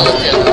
Voltando.